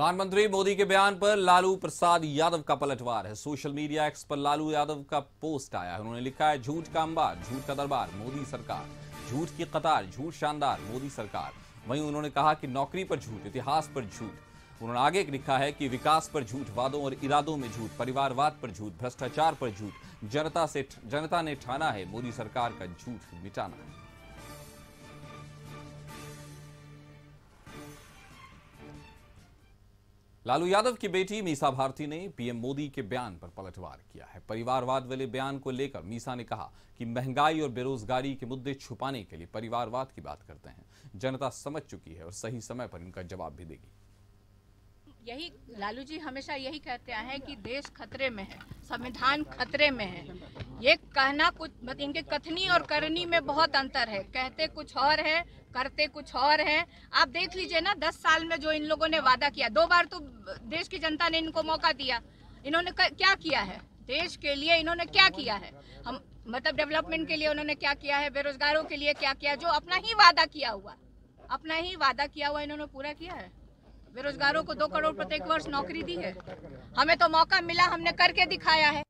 प्रधानमंत्री मोदी के बयान पर लालू प्रसाद यादव का पलटवार है। सोशल मीडिया एक्स पर लालू यादव का पोस्ट आया है। उन्होंने लिखा है, झूठ का अंबार, झूठ का दरबार, मोदी सरकार। झूठ की कतार, झूठ शानदार, मोदी सरकार। वहीं उन्होंने कहा कि नौकरी पर झूठ, इतिहास पर झूठ। उन्होंने आगे लिखा है कि विकास पर झूठ, वादों और इरादों में झूठ, परिवारवाद पर झूठ, भ्रष्टाचार पर झूठ, जनता से जनता ने ठाना है, मोदी सरकार का झूठ मिटाना लालू यादव की बेटी मीसा भारती ने पीएम मोदी के बयान पर पलटवार किया है। परिवारवाद वाले बयान को लेकर मीसा ने कहा कि महँगाई और बेरोजगारी के मुद्दे छुपाने के लिए परिवारवाद की बात करते हैं। जनता समझ चुकी है और सही समय पर इनका जवाब भी देगी। यही, लालू जी हमेशा यही कहते हैं कि देश खतरे में है, संविधान खतरे में है। ये कहना कुछ इनके कथनी और करनी में बहुत अंतर है। कहते कुछ और है, करते कुछ और है। आप देख लीजिए ना, दस साल में जो इन लोगों ने वादा किया, दो बार तो देश की जनता ने इनको मौका दिया। इन्होंने क्या किया है? देश के लिए इन्होंने क्या किया है? हम मतलब डेवलपमेंट के लिए उन्होंने क्या किया है? बेरोजगारों के लिए क्या किया? जो अपना ही वादा किया हुआ, अपना ही वादा किया हुआ इन्होंने पूरा किया है। बेरोजगारों को दो करोड़ प्रत्येक वर्ष नौकरी दी है। हमें तो मौका मिला, हमने करके दिखाया है।